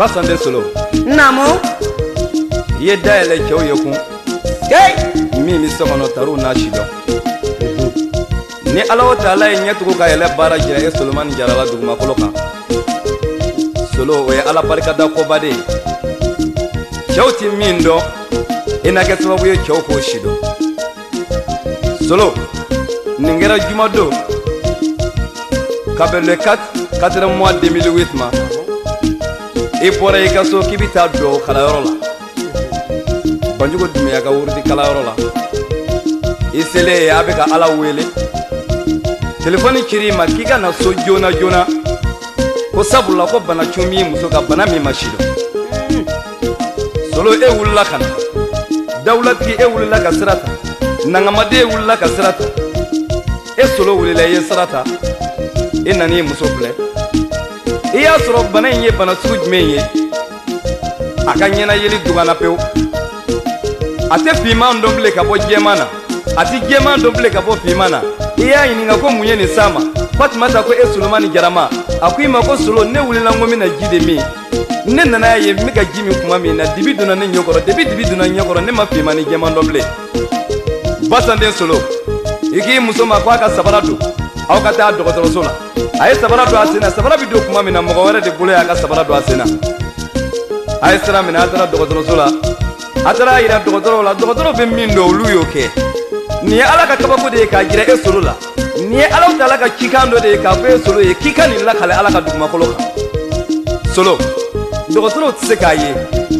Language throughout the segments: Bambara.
ba san bɛ solo naamu i ye dayɛlɛ cɛw ye kun min bɛ so kɔnɔ tariw n'a si dɔn ni ala o taala ye ɲɛ tugu ka yɛlɛ baara jira e solomani jarala dugumakolo kan solo o ye ala barikada kobade ye cɛw tɛ min dɔn e na kɛ sababu ye cɛw k'o si dɔn solo nin kɛra jumadon ka bɛn le 4 4 mois 2008 ma i bɔra i ka so k'i bɛ taa dugawu kalayɔrɔ la banjugu dumuya ka wurudi kalayɔrɔ la i selen ye a bɛ ka ala wele telefɔni ciri i ma k'i ka na so joona joona ko sabula ko bana cun b'i muso ka bana min ma si dɔn solo e wulila ka na dawulatigi e wulila ka sira ta nangamaden e wulila ka sira ta e solo wulila i ye sira ta i nana i muso filɛ i y'a sɔrɔ bana in ye bana sugu jumɛn ye a ka ɲɛnayeli dugana pewu a tɛ finman dɔn bilen ka bɔ jɛman na a tɛ jɛman dɔn bilen ka bɔ finman na i y'a ɲininka ko mun ye nin s'a ma fatumata ko e solomani jarama a ko i ma ko solo ne wulila n ko n bɛna ji de min ne nana ye n bɛ ka ji min kuma min na dibi donna ne ɲɛkɔrɔ depi dibi donna ɲɛkɔrɔ ne ma fima ni jɛman dɔn bilen basanden solo i k'i muso ma ko a ka sabara don aw ka taa dɔgɔtɔrɔso la a ye sabara don a sen na sabara bɛ don kuma min na mɔgɔ wɛrɛ de bolo y'a ka sabara don a sen na a ye sira minɛ a taara dɔgɔtɔrɔso la a taara yira dɔgɔtɔrɔw la dɔgɔtɔrɔw bɛ min dɔn olu y'o kɛ nin ye ala ka kabako de ye k'a jira e solo la nin ye alaw ta ala ka cikan dɔ de ye k'a fɔ ye solo ye k'i ka nin lakale ala ka dugumakolo kan solo dɔgɔtɔrɔw tɛ se k'a ye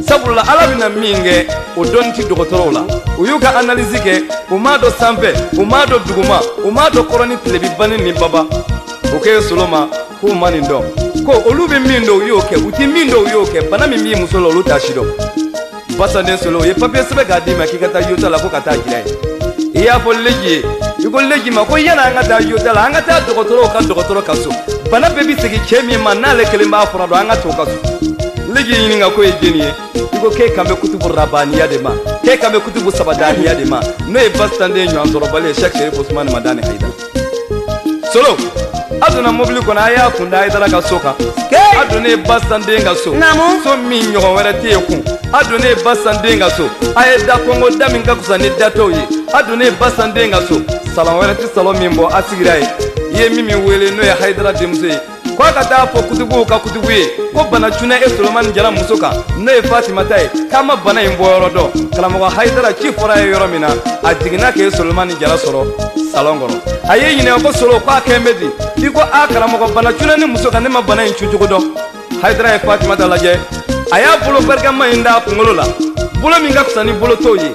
sabula ala bɛna min kɛ o dɔnni tɛ dɔgɔtɔrɔw la u y'u ka analizi kɛ u m'a dɔn sanfɛ u m'a dɔn duguma u m'a dɔn kɔrɔ ni tilebi banni ni baba o kɛ ye solo ma k'u ma nin dɔn ko olu bɛ min dɔn u y'o kɛ u ti min dɔn u y'o kɛ bana min b'i muso la olu t'a si dɔn basanden solo o ye papiye sɛbɛn k'a d'i ma k'i ka taa yota la ko ka taa jira ye i y'a fɔ leji ye i ko leji ma ko yala an ka taa yota la an ka taa dɔgɔtɔrɔw ka dɔgɔtɔrɔ ka so bana bɛɛ bɛ segin cɛ min ma n'ale kelen b'a fura dɔn an ka to ka so leji ɲininka ko ye jeni ye i ko k'e kan bɛ kutubu rabaniya de ma k'e kan bɛ kutubu sabadaniya de ma n'o ye basitanden ɲɔgɔn sɔrɔbali ye sɛkiseri bosumani madani hayidara solo a donna mobili kɔnɔ a y'a kunda ayidara ka so kan a donnen basanden ka so so min ɲɔgɔn wɛrɛ tɛ yen kun a donnen basanden ka so a ye da kɔngɔ da min ka fisa ni datɔw ye a donnen basanden ka so salɔn wɛrɛ tɛ salɔn min bɔ a sigira ye i ye min min wele n'o ye hayidara denmuso ye ko a ka taa fɔ kutubuw ka kutubu ye ko bana cunna e solomani jara muso kan n'o ye fatimata ye k'a ma bana in bɔyɔrɔ dɔn karamɔgɔ hayidara ci fɔra ye yɔrɔ min na a jiginna k'e solomani jara sɔrɔ salɔn kɔnɔ a ye ɲininka ko solo k'a kɛn bɛ di k'i ko a karamɔgɔ bana cunna ni muso kan ne ma bana in cu cogo dɔn hayidara ye fatimata lajɛ a y'a bolo barikama in da a kunkolo la bolo min ka fisa ni bolo tɔw ye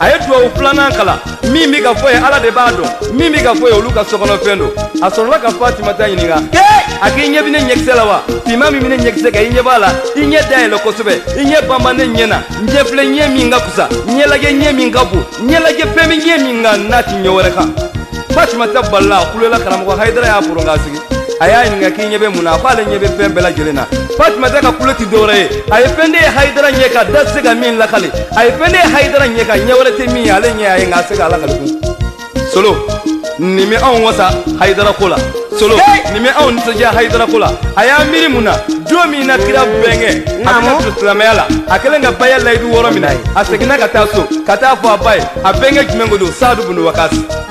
a ye dubabu filanan kalan min bɛ ka fɔ ye ala de b'a dɔn min bɛ ka fɔ ye olu ka sokɔnɔfɛn don a sɔrɔla ka fatimata ɲininka a k'i ɲɛ bɛ ne ɲɛkisɛ la wa finma min bɛ ne ɲɛkisɛ kan i ɲɛ b'a la i ɲɛ dayɛlɛ kosɛbɛ i ɲɛ banba ne ɲɛ na ɲɛfilɛ ɲɛ min ka kusa ɲɛlajɛ ɲɛ min ka bon ɲɛlajɛ fɛn min ɲɛ min ka n'a ti ɲɛ wɛrɛ kan fatimata balila a kulela karamɔgɔ hayidara y'a foron k'a sigi a y'a ɲininka k'i ɲɛ bɛ mun na a ko ale ɲɛ bɛ fɛn bɛɛ lajɛlen na fatumata ka kulo ti dɔwɛrɛ ye a ye fɛn de ye hayidara ɲɛ ka da se ka min lakali a ye fɛn de ye hayidara ɲɛ ka ɲɛ wɛrɛ tɛ min ye ale ɲɛ y'a ye nka a se ka ala kali kun solo nin bɛ anw wasa hayidara ko la solo nin bɛ anw nisɔndiya hayidara ko la a y'a miiri mun na don min na kira bɛnkɛ a bɛna to silamɛya la a kɛlen ka baya layidu wɔɔrɔ min na a seginna ka taa so ka taa fɔ a ba ye a bɛnkɛ jumɛn ko don saadu bunu wakasi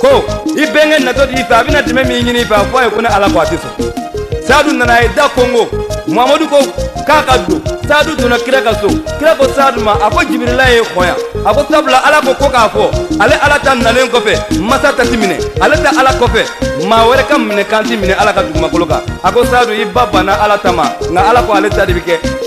ko i bɛnkɛ natɔ t'i fɛ a bɛna dɛmɛ min ɲini i fɛ a fɔ a ye ko ne ala ko a tɛ sɔn sadu nana a ye da kongo muhamadu ko k'a ka don sadu donna kira ka so kira ko sadu ma a ko jibirila ye kɔn yan a ko sabula ala ko ko k'a fɔ ale ala ta nalen kɔfɛ masa ta ti minɛ ale ta ala kɔfɛ maa wɛrɛ ka minɛ kan ti minɛ ala ka dugumakolo kan a ko sadu i ba banna ala ta ma nka ala ko ale ta de bɛ kɛ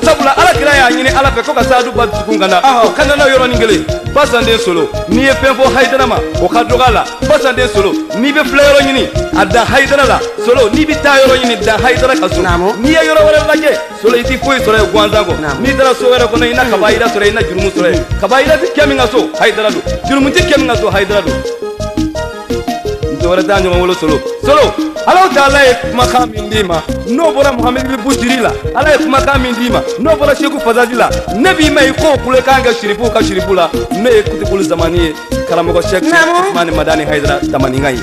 sabula ala kira y'a ɲini ala fɛ ko ka saadu ba dusukun ka na o ka nana yɔrɔnin kelen basanden solo n'i ye fɛn fɔ hayidara ma o ka dɔgɔ a la basanden solo n'i bɛ filɛ yɔrɔ ɲini a dan hayidara la solo n'i bɛ taa yɔrɔ ɲini dan hayidara ka so n'i ye yɔrɔ wɛrɛ lajɛ solo i t'i foyi sɔrɔ ye gansan kɔ n'i taara so wɛrɛ kɔnɔ i na kabayira sɔrɔ i na jurumu sɔrɔ ye kabayira tɛ kɛ min ka so hayidara don jurumu tɛ kɛ min ka so hayidara don wɛrɛ t'a ɲɔgɔn wolo solo solo ala ta ala ye kumakan min d'i ma n'o bɔra muhamadu busiri la ala ye kumakan min d'i ma n'o bɔra seku fasaji la ne b'i ma i k'o kulekan kɛ sirifu ka sirifu la ne ye kutikulu zamani ye karamɔgɔ sɛk usmani madani hayidara damaninka ye